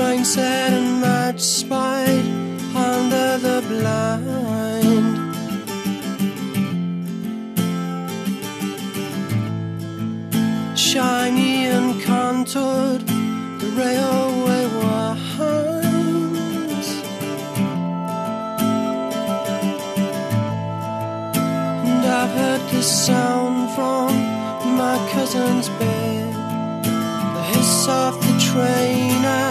rain set a match spied under the blind. Shiny and contoured, the railway winds. And I've heard the sound from my cousin's bed, the hiss of the train.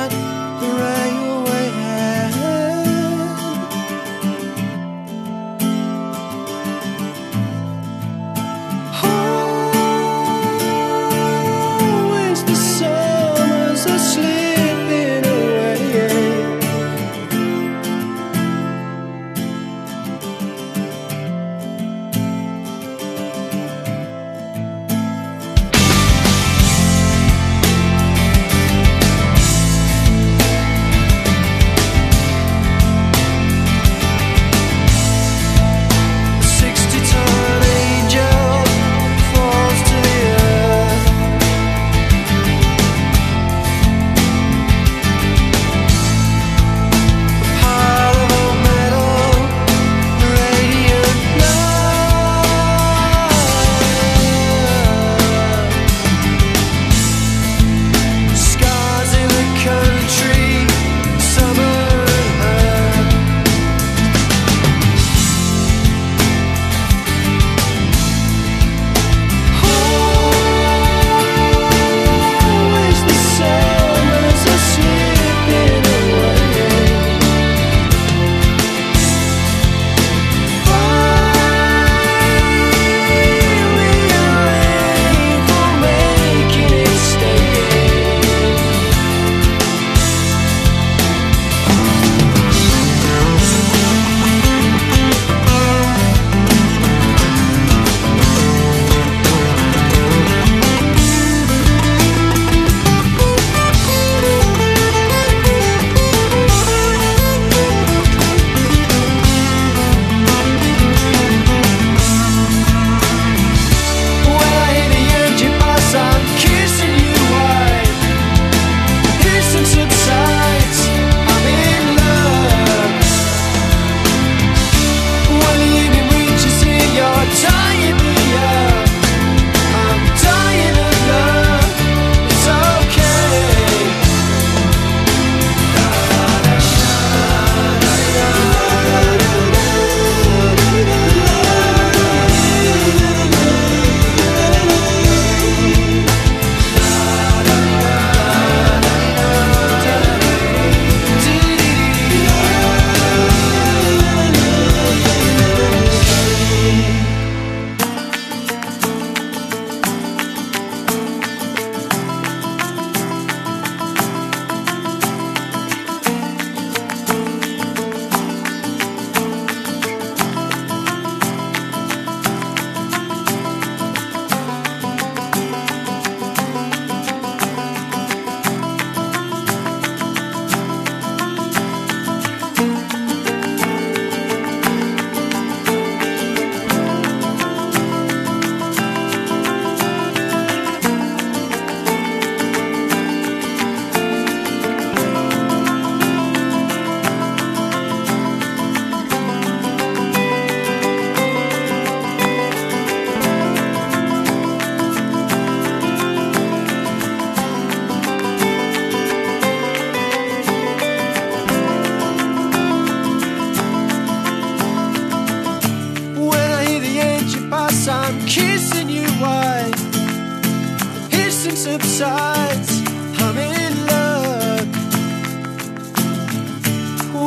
sides. I'm in luck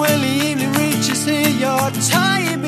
When the evening reaches here, your time